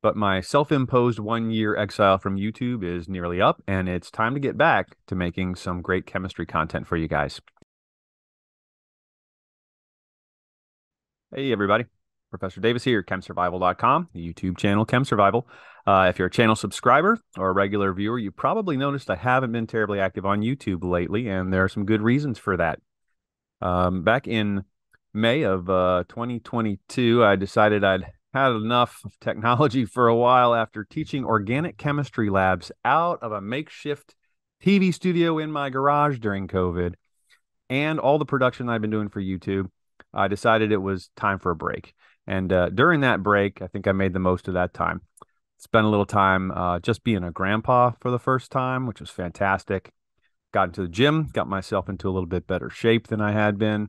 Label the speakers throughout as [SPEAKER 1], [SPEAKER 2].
[SPEAKER 1] But my self imposed one year exile from YouTube is nearly up, and it's time to get back to making some great chemistry content for you guys. Hey, everybody. Professor Davis here, chemsurvival.com, the YouTube channel Chem Survival. Uh, if you're a channel subscriber or a regular viewer, you probably noticed I haven't been terribly active on YouTube lately, and there are some good reasons for that. Um, back in May of uh, 2022, I decided I'd had enough of technology for a while after teaching organic chemistry labs out of a makeshift TV studio in my garage during COVID and all the production I've been doing for YouTube. I decided it was time for a break. And uh, during that break, I think I made the most of that time. Spent a little time uh, just being a grandpa for the first time, which was fantastic. Got into the gym, got myself into a little bit better shape than I had been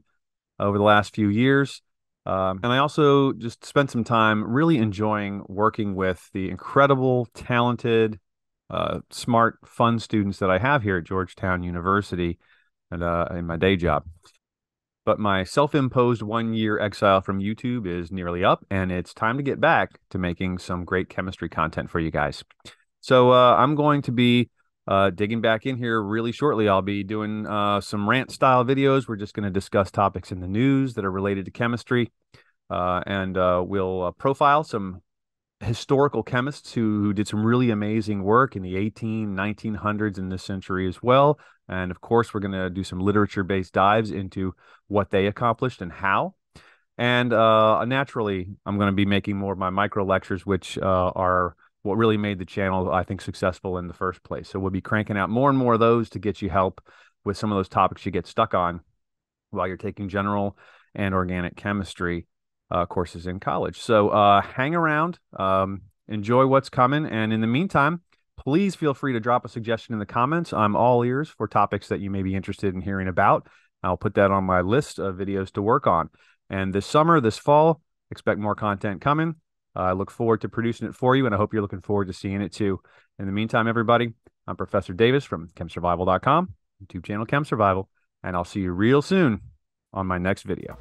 [SPEAKER 1] over the last few years. Um, and I also just spent some time really enjoying working with the incredible, talented, uh, smart, fun students that I have here at Georgetown University and uh, in my day job. But my self imposed one year exile from YouTube is nearly up, and it's time to get back to making some great chemistry content for you guys. So uh, I'm going to be uh, digging back in here really shortly. I'll be doing uh, some rant style videos. We're just going to discuss topics in the news that are related to chemistry. Uh, and uh, we'll uh, profile some historical chemists who, who, did some really amazing work in the 18, 1900s in this century as well. And of course, we're going to do some literature based dives into what they accomplished and how. And uh, naturally, I'm going to be making more of my micro lectures, which are what really made the channel, I think, successful in the first place. So we'll be cranking out more and more of those to get you help with some of those topics you get stuck on while you're taking general and organic chemistry uh, courses in college. So uh, hang around, um, enjoy what's coming, and in the meantime, please feel free to drop a suggestion in the comments. I'm all ears for topics that you may be interested in hearing about. I'll put that on my list of videos to work on. And this summer, this fall, expect more content coming. Uh, I look forward to producing it for you, and I hope you're looking forward to seeing it too. In the meantime, everybody, I'm Professor Davis from chemsurvival.com, YouTube channel Chem Survival, and I'll see you real soon on my next video.